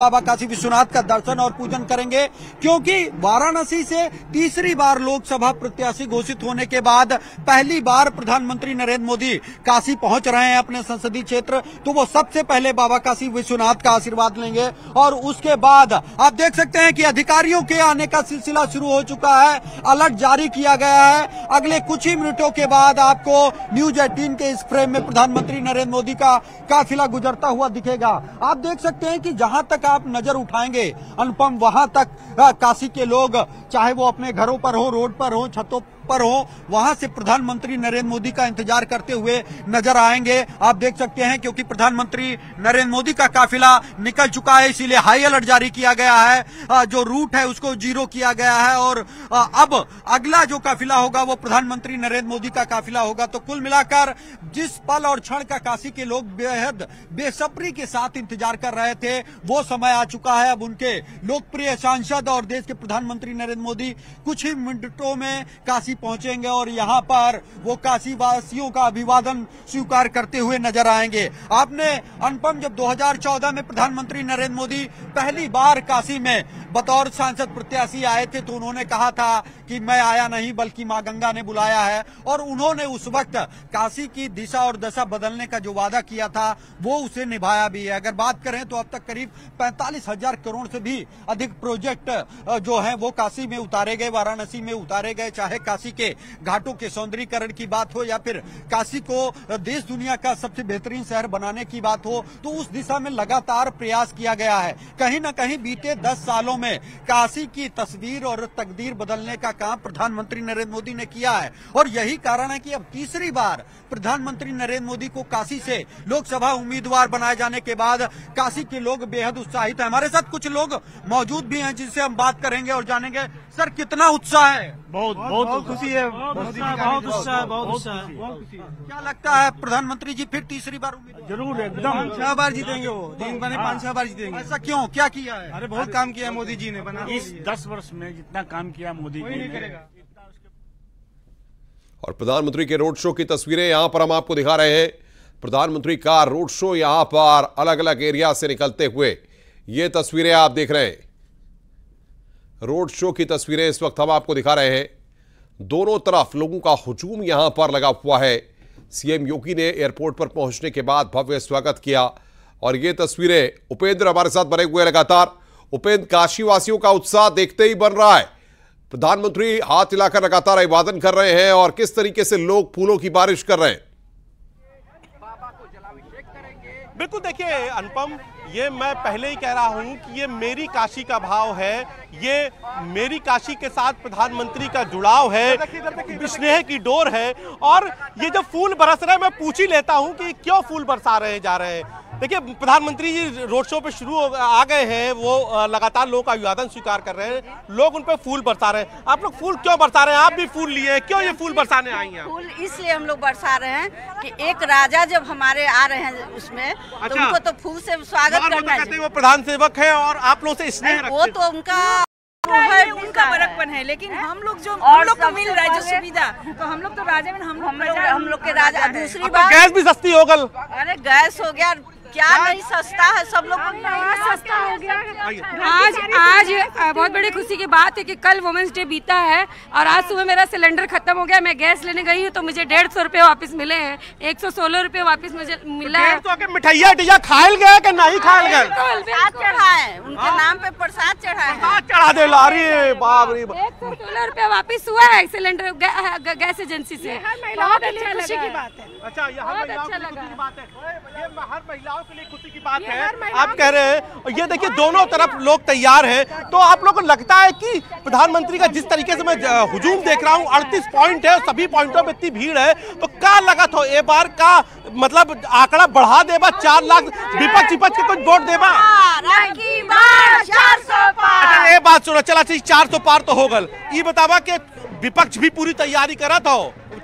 बाबा काशी विश्वनाथ का दर्शन और पूजन करेंगे, क्योंकि वाराणसी से तीसरी बार लोकसभा प्रत्याशी घोषित होने के बाद पहली बार प्रधानमंत्री नरेंद्र मोदी काशी पहुँच रहे हैं अपने संसदीय क्षेत्र तो वो सबसे पहले बाबा काशी विश्वनाथ का आशीर्वाद लेंगे। और उसके बाद आप देख सकते हैं कि अधिकारियों के आने का सिलसिला शुरू हो चुका है, अलर्ट जारी किया गया है। अगले कुछ ही मिनटों के बाद आपको न्यूज़ एटीन के इस फ्रेम में प्रधानमंत्री नरेंद्र मोदी का काफिला गुजरता हुआ दिखेगा। आप देख सकते हैं कि जहाँ तक आप नज़र उठाएँगे। अनुपम, वहाँ तक काशी के लोग, चाहे वो अपने घरों पर हो, रोड पर हो, छतों पर हो, वहाँ से प्रधानमंत्री नरेंद्र मोदी का इंतज़ार करते हुए नज़र आएँगे। आप देख सकते हैं, क्योंकि प्रधानमंत्री नरेंद्र मोदी का काफिला निकल चुका है, इसीलिए हाई अलर्ट जारी किया गया है। जो रूट है, उसको ज़ीरो किया गया है, और अब अगला जो काफिला होगा, वो प्रधानमंत्री नरेंद्र मोदी का काफिला होगा। तो कुल मिलाकर, जिस पल और क्षण का काशी के लोग बेहद बेसब्री के साथ इंतज़ार कर रहे थे, वो समय आ चुका है। अब उनके लोकप्रिय सांसद और देश के प्रधानमंत्री नरेंद्र मोदी कुछ ही मिनटों में काशी पहुँचेंगे और यहाँ पर वो काशी वासियों का अभिवादन स्वीकार करते हुए नज़र आएँगे। आपने अनुपम, जब 2014 में प्रधानमंत्री नरेंद्र मोदी पहली बार काशी में बतौर सांसद प्रत्याशी आए थे तो उन्होंने कहा था कि मैं आया नहीं, बल्कि माँ गंगा ने बुलाया है। और उन्होंने उस वक्त काशी की दिशा और दशा बदलने का जो वादा किया था, वो उसे निभाया भी है। अगर बात करें तो अब तक करीब पैंतालीस हज़ार करोड़ से भी अधिक प्रोजेक्ट जो है, वो काशी में उतारे गए, वाराणसी में उतारे गए। चाहे काशी के घाटों के सौंदर्यकरण की बात हो या फिर काशी को देश दुनिया का सबसे बेहतरीन शहर बनाने की बात हो तो उस दिशा में लगातार प्रयास किया गया है। कहीं ना कहीं बीते दस सालों में काशी की तस्वीर और तकदीर बदलने का काम प्रधानमंत्री नरेंद्र मोदी ने किया है। और यही कारण है कि अब तीसरी बार प्रधानमंत्री नरेंद्र मोदी को काशी से लोकसभा उम्मीदवार बनाए जाने के बाद काशी के लोग बेहद उत्साहित है। हमारे साथ कुछ लोग मौजूद भी हैं जिनसे हम बात करेंगे और जानेंगे सर कितना उत्साह है। बहुत बहुत खुशी है। बहुत उत्साह बहुत उत्साह क्या लगता है प्रधानमंत्री जी फिर तीसरी बार ज़रूर एकदम। छह बार जीतेंगे वो। दिन बने पाँच छह बार जीतेंगे। ऐसा क्यों? क्या किया है? अरे बहुत काम किया मोदी जी ने बना इस दस वर्ष में जितना काम किया मोदी जी ने। और प्रधानमंत्री के रोड शो की तस्वीरें यहाँ पर हम आपको दिखा रहे हैं। प्रधानमंत्री का रोड शो यहाँ पर अलग अलग एरिया से निकलते हुए। ये तस्वीरें आप देख रहे हैं। रोड शो की तस्वीरें इस वक्त हम आपको दिखा रहे हैं। दोनों तरफ़ लोगों का हुजूम यहाँ पर लगा हुआ है। सीएम योगी ने एयरपोर्ट पर पहुँचने के बाद भव्य स्वागत किया और ये तस्वीरें उपेंद्र हमारे साथ बने हुए लगातार। उपेंद्र, काशीवासियों का उत्साह देखते ही बन रहा है। प्रधानमंत्री हाथ हिलाकर लगातार अभिवादन कर रहे हैं और किस तरीके से लोग फूलों की बारिश कर रहे हैं। बिल्कुल देखिए अनुपम ये मैं पहले ही कह रहा हूँ कि ये मेरी काशी का भाव है ये मेरी काशी के साथ प्रधानमंत्री का जुड़ाव है स्नेह की डोर है और ये जब फूल बरस रहे हैं मैं पूछ ही लेता हूँ कि क्यों फूल बरसा रहे जा रहे हैं। देखिए प्रधानमंत्री जी रोड शो पे शुरू आ गए हैं वो लगातार लोगों का अभिवादन स्वीकार कर रहे हैं। लोग उन पर फूल बरसा रहे हैं। आप लोग फूल क्यों बरसा रहे हैं? आप भी फूल लिए क्यों ये फूल बरसाने आई हैं फूल इसलिए हम लोग बरसा रहे हैं कि एक राजा जब हमारे आ रहे हैं उसमें तो अच्छा। तो उनको तो फूल से स्वागत करना है वो प्रधान सेवक है और आप लोग से स्नेह वो तो उनका है उनका बरकपन है। लेकिन हम लोग जो हम लोग को मिल रहा है जो सुविधा तो हम लोग तो राजा में हम लोग हम लोग के राजा दूसरी तो बात गैस भी सस्ती हो गल। अरे गैस हो गया क्या नहीं सस्ता है सब लोग सस्ता हो गया। आज आज बहुत बड़ी खुशी की बात है कि कल वुमेंस डे बीता है और आज सुबह मेरा सिलेंडर खत्म हो गया मैं गैस लेने गई हूँ तो मुझे डेढ़ सौ रूपए वापस मिले हैं। एक सौ सोलह रूपए वापस मुझे मिला है। मिठाइया टिया खायल गया कि नहीं खायल गया चढ़ाए उनके नाम पे प्रसाद चढ़ाए चढ़ा दे लारी बाप रे एक सौ सोलह रूपए वापिस हुआ है सिलेंडर गैस एजेंसी से। बहुत अच्छा लगा। की बात है। अच्छा बहुत अच्छा लगा। बात है। ये हर महिला महिलाओं के लिए खुशी की बात है। आप कह रहे हैं ये देखिए दोनों तरफ़ लोग तैयार हैं। तो आप लोगों को लगता है कि प्रधानमंत्री का जिस तरीके से मैं हुजूम देख रहा हूँ अड़तीस पॉइंट है सभी पॉइंटों में इतनी भीड़ है तो क्या लगा था ए बार का मतलब आंकड़ा बढ़ा देगा चार लाख विपक्ष विपक्ष के कुछ वोट देगा अच्छा, ये बात सुनो चला चार सौ पार तो हो गल। ये बतावा कि विपक्ष भी पूरी तैयारी करा था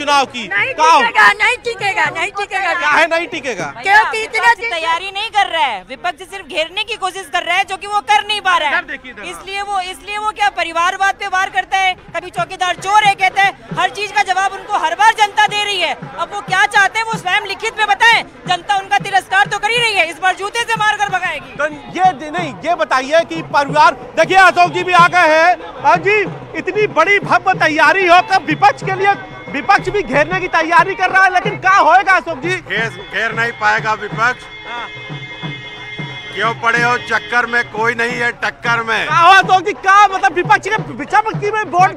चुनाव की। नहीं टिकेगा नहीं टिकेगा नहीं टिकेगा। क्या है नहीं टिकेगा? क्योंकि इतना तैयारी नहीं कर रहा है। विपक्ष सिर्फ़ घेरने की कोशिश कर रहा है जो कि वो कर नहीं पा रहा है। इसलिए वो इसलिए वो क्या परिवारवाद पे वार करता है? कभी चौकीदार चोर है कहते हैं हर चीज़ का जवाब उनको हर बार जनता दे रही है। अब वो क्या चाहते हैं वो स्वयं लिखित में बताए। जनता उनका तिरस्कार तो कर ही रही है इस बार जूते से मार कर भगाए आएगी तो ये नहीं ये बताइए कि परिवार देखिए अशोक जी भी आ गए हैं। हाँ जी इतनी बड़ी भव्य तैयारी हो कब विपक्ष के लिए विपक्ष भी घेरने की तैयारी कर रहा है लेकिन क्या होएगा अशोक जी? घेर घेर नहीं पाएगा विपक्ष। क्यों पड़े हो? चक्कर में कोई नहीं है टक्कर में। क्या हुआ अशोक जी क्या मतलब विपक्ष के विपक्ष में वोट?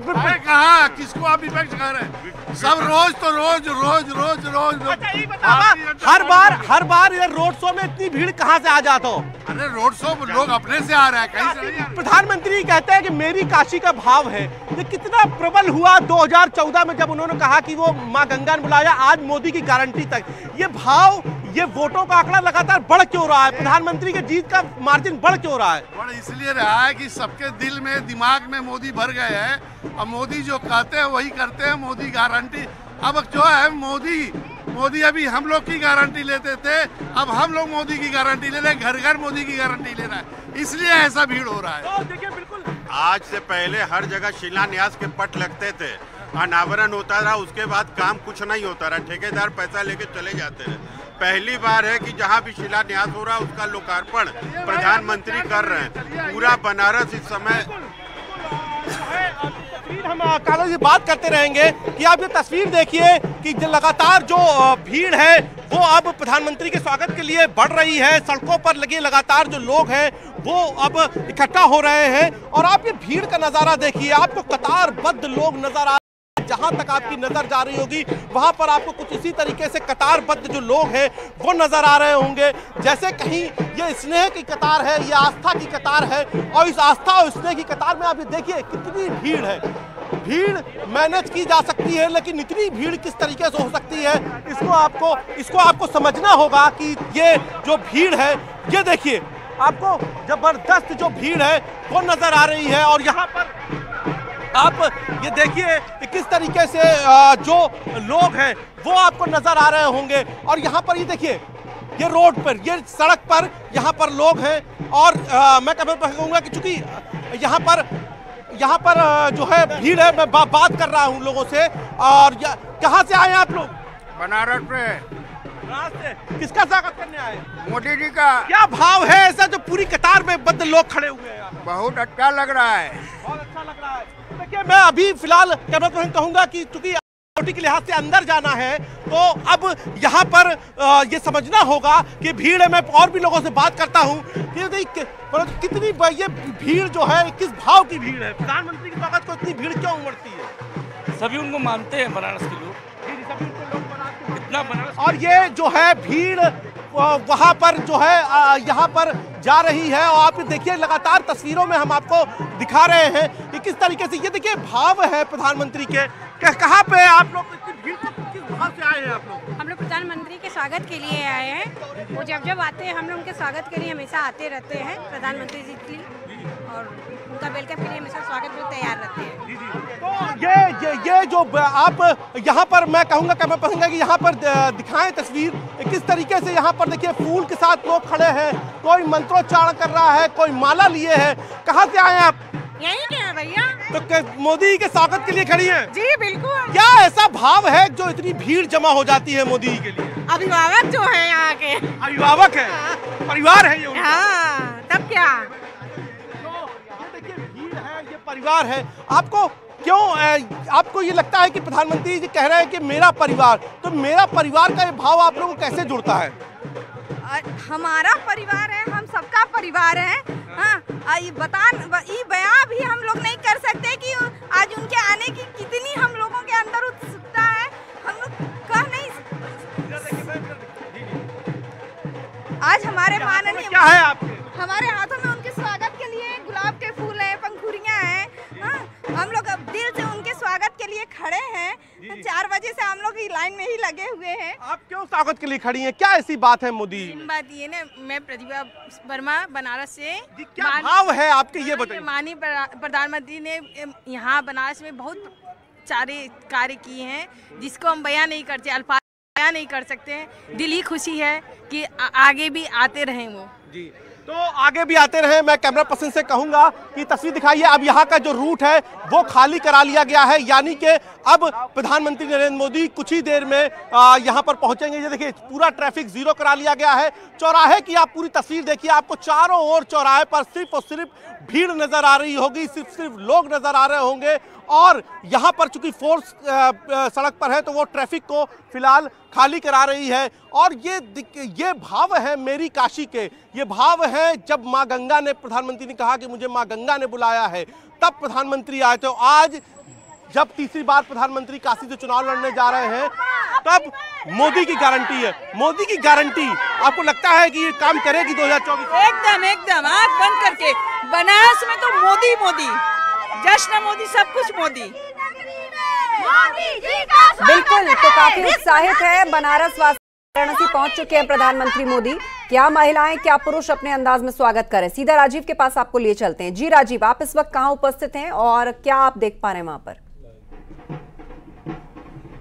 कहा? किसको आप विपक्ष कह रहे हैं? सब रोज तो रोज रोज रोज रोज। अच्छा ये बताओ हर बार हर बार ये रोड शो में इतनी भीड़ कहाँ से आ जाता? हो अरे रोड शो लोग अपने से आ रहे हैं कहीं से। प्रधानमंत्री कहते हैं कि मेरी काशी का भाव है। ये कितना प्रबल हुआ 2014 में जब उन्होंने कहा कि वो माँ गंगा ने बुलाया आज मोदी की गारंटी तक। ये भाव ये वोटों का आंकड़ा लगातार बढ़ क्यों रहा है? प्रधानमंत्री के जीत का मार्जिन बढ़ क्यों रहा है? और इसलिए रहा है कि सबके दिल में दिमाग में मोदी भर गए हैं। और मोदी जो कहते हैं वही करते हैं मोदी गारंटी अब जो है मोदी मोदी अभी हम लोग की गारंटी लेते थे। अब हम लोग मोदी की गारंटी ले रहे हैं घर घर मोदी की गारंटी ले रहा है। इसलिए ऐसा भीड़ हो रहा है। तो देखिए बिल्कुल। आज से पहले हर जगह शिलान्यास के पट लगते थे। अनावरण होता रहा, उसके बाद काम कुछ नहीं होता रहा। ठेकेदार पैसा लेके चले जाते रहे। पहली बार है कि जहाँ भी शिलान्यास हो रहा है उसका लोकार्पण प्रधानमंत्री कर रहे हैं। पूरा बनारस इस समय हम कालो जी, बात करते रहेंगे कि आप ये तस्वीर देखिए कि लगातार जो भीड़ है, वो अब प्रधानमंत्री के स्वागत के लिए बढ़ रही है। सड़कों पर लगे लगातार जो लोग हैं, वो अब इकट्ठा हो रहे हैं। और आप ये भीड़ का नज़ारा देखिए, आपको कतारबद्ध लोग नज़र आ जहाँ तक आपकी नज़र जा रही होगी, वहाँ पर आपको कुछ इसी तरीके से कतारबद्ध जो लोग हैं, वो नज़र आ रहे होंगे। जैसे कहीं ये स्नेह की कतार है, ये आस्था की कतार है, और इस आस्था और स्नेह की कतार में आप ये देखिए, कितनी भीड़ है। भीड़ मैनेज की जा सकती है, लेकिन इतनी भीड़ किस तरीके से हो सकती है, इसको आपको इसको आपको समझना होगा कि ये जो भीड़ है, ये देखिए, आपको ज़बरदस्त जो भीड़ है, वो नज़र आ रही है, और यहाँ पर आप ये देखिए किस तरीके से जो लोग हैं वो आपको नज़र आ रहे होंगे। और यहाँ पर ये देखिए ये रोड पर ये सड़क पर यहाँ पर लोग हैं। और अ, मैं कभी कहूँगा कि चूँकि यहाँ पर यहाँ पर जो है भीड़ है मैं बा, बात कर रहा हूँ लोगों से। और कहाँ से आए हैं आप लोग? बनारस पे से। किसका स्वागत करने आए? मोदी जी का। क्या भाव है ऐसा जो पूरी कतार में बद लोग खड़े हुए हैं बहुत अच्छा लग रहा है। बहुत अच्छा लग रहा है। देखिए मैं अभी फ़िलहाल कैमरा पर्सन कहूँगा कि चूँकि सिक्योरिटी के लिहाज से अंदर जाना है तो अब यहाँ पर अ, ये समझना होगा कि भीड़ है मैं और भी लोगों से बात करता हूँ कि भाई कितनी ये भीड़ जो है किस भाव की भीड़ है? प्रधानमंत्री के स्वागत को इतनी भीड़ क्यों उमड़ती है? सभी उनको मानते हैं बनारस के लोग। इतना बनारस और ये जो है भीड़ वहाँ पर जो है यहाँ पर जा रही है और आप देखिए, लगातार तस्वीरों में हम आपको दिखा रहे हैं कि किस तरीके से, ये देखिए, भाव है प्रधानमंत्री के। कहाँ पे आप लोग हैं आप लोग? हम लोग प्रधानमंत्री के स्वागत के लिए आए हैं। वो जब जब आते हैं, हम लोग उनके स्वागत के लिए हमेशा आते रहते हैं, प्रधानमंत्री जी के लिए। और उनका वेलकम के लिए हमेशा स्वागत के लिए तैयार रहते हैं। तो ये ये ये जो आप यहाँ पर मैं कहूँगा कि मैं पसंद कि यहाँ पर दिखाएँ तस्वीर। किस तरीके से यहाँ पर देखिए फूल के साथ लोग खड़े हैं। कोई मंत्रोच्चारण कर रहा है कोई माला लिए है। कहाँ से आए हैं आप? यही क्या है भैया। तो मोदी के स्वागत के लिए खड़ी हैं। जी बिल्कुल। क्या ऐसा भाव है जो इतनी भीड़ जमा हो जाती है मोदी के लिए? अभिभावक जो है यहाँ के। अभिभावक है? परिवार है ये हाँ तब क्या? परिवार है। आपको क्यों आपको ये लगता है कि प्रधानमंत्री जी कह रहे हैं कि मेरा परिवार तो मेरा परिवार का ये भाव आप लोगों को कैसे जुड़ता है? हमारा परिवार है हम सबका परिवार है। हाँ ये बता ये बयां भी हम लोग नहीं कर सकते कि आज उनके आने की कितनी हम लोगों के अंदर उत्सुकता है। हम लोग कह नहीं आज हमारे माननीय क्या है आपके? हमारे हाथों में स्वागत के लिए खड़ी हैं? क्या ऐसी बात है मोदी बात ये ना मैं प्रतिभा वर्मा बनारस से क्या भाव है आपके ये बताइए। माननीय प्रधानमंत्री ने यहाँ बनारस में बहुत सारे कार्य किए हैं जिसको हम बयां नहीं करते अल्फाज बयां नहीं कर सकते हैं। दिल ही खुशी है कि आगे भी आते रहें वो। जी तो आगे भी आते रहे मैं कैमरा पर्सन से कहूँगा कि तस्वीर दिखाइए अब यहाँ का जो रूट है वो खाली करा लिया गया है यानी कि अब प्रधानमंत्री नरेंद्र मोदी कुछ ही देर में यहाँ पर पहुँचेंगे। ये देखिए, पूरा ट्रैफ़िक ज़ीरो करा लिया गया है। चौराहे की आप पूरी तस्वीर देखिए, आपको चारों ओर चौराहे पर सिर्फ़ और सिर्फ़ भीड़ नज़र आ रही होगी, सिर्फ़ सिर्फ़ लोग नज़र आ रहे होंगे। और यहाँ पर चूँकि फोर्स सड़क पर है तो वो ट्रैफ़िक को फ़िलहाल खाली करा रही है। और ये ये भाव है मेरी काशी के। ये भाव है, जब माँ गंगा ने, प्रधानमंत्री ने कहा कि मुझे माँ गंगा ने बुलाया है, तब प्रधानमंत्री आए तो आज जब तीसरी बार प्रधानमंत्री काशी से चुनाव लड़ने जा रहे हैं तब मोदी की गारंटी है। मोदी की गारंटी। आपको लगता है कि ये काम करेगी 2024 एकदम एकदम। आँख बंद करके। बनारस में तो मोदी मोदी। जश्न मोदी सब कुछ मोदी। बिल्कुल तो काफ़ी उत्साहित है। बनारस वासी वाराणसी पहुँच चुके हैं प्रधानमंत्री मोदी। क्या महिलाएँ क्या पुरुष अपने अंदाज में स्वागत करें? सीधा राजीव के पास आपको लिए चलते हैं। जी राजीव आप इस वक्त कहाँ उपस्थित हैं और क्या आप देख पा रहे हैं वहाँ पर?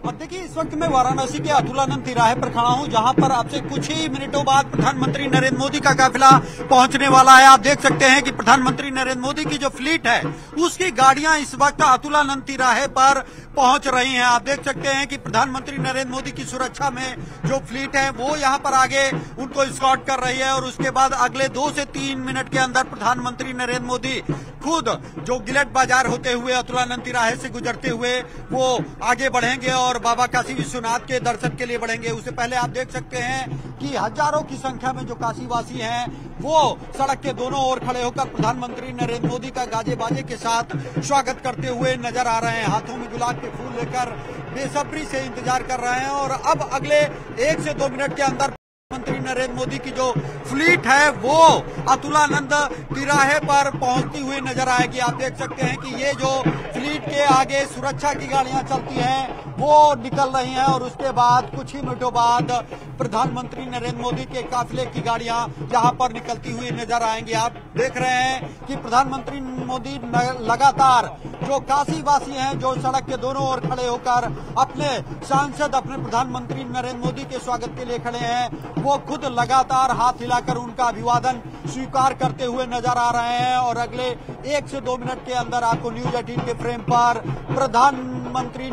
अब देखिए, इस वक्त मैं वाराणसी के अतुलानंद तिराहे पर खड़ा हूँ, जहाँ पर आपसे कुछ ही मिनटों बाद प्रधानमंत्री नरेंद्र मोदी का काफिला पहुँचने वाला है। आप देख सकते हैं कि प्रधानमंत्री नरेंद्र मोदी की जो फ्लीट है, उसकी गाड़ियाँ इस वक्त अतुलानंद तिराहे पर पहुँच रही हैं। आप देख सकते हैं कि प्रधानमंत्री नरेंद्र मोदी की सुरक्षा में जो फ्लीट है, वो यहाँ पर आगे उनको स्कॉट कर रही है और उसके बाद अगले दो से तीन मिनट के अंदर प्रधानमंत्री नरेंद्र मोदी खुद जो गिलट बाज़ार होते हुए अतुलानंद तिराहे से गुजरते हुए वो आगे बढ़ेंगे और बाबा काशी विश्वनाथ के दर्शन के लिए बढ़ेंगे। उससे पहले आप देख सकते हैं कि हज़ारों की संख्या में जो काशीवासी हैं, वो सड़क के दोनों ओर खड़े होकर प्रधानमंत्री नरेंद्र मोदी का गाजे बाजे के साथ स्वागत करते हुए नज़र आ रहे हैं। हाथों में गुलाब के फूल लेकर बेसब्री से इंतज़ार कर रहे हैं और अब अगले एक से दो मिनट के अंदर प्रधानमंत्री नरेंद्र मोदी की जो फ्लीट है, वो अतुलानंद तिराहे पर पहुँचती हुई नज़र आएगी। आप देख सकते हैं कि ये जो फ्लीट के आगे सुरक्षा की गाड़ियाँ चलती हैं वो निकल रही हैं और उसके बाद कुछ ही मिनटों बाद प्रधानमंत्री नरेंद्र मोदी के काफिले की गाड़ियाँ यहाँ पर निकलती हुई नज़र आएँगी। आप देख रहे हैं कि प्रधानमंत्री मोदी लगातार जो काशीवासी हैं, जो सड़क के दोनों ओर खड़े होकर अपने सांसद, अपने प्रधानमंत्री नरेंद्र मोदी के स्वागत के लिए खड़े हैं, वो खुद लगातार हाथ हिलाकर उनका अभिवादन स्वीकार करते हुए नज़र आ रहे हैं और अगले एक से दो मिनट के अंदर आपको न्यूज़ एटीन के फ्रेम पर प्रधानमंत्री